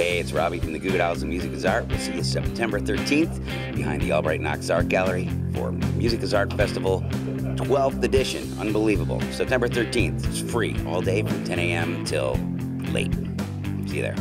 Hey, it's Robby from the Good Goo Dolls and Music is Art. We'll see you September 13th behind the Albright Knox Art Gallery for Music is Art Festival 12th edition. Unbelievable. September 13th. It's free all day from 10 a.m. till late. See you there.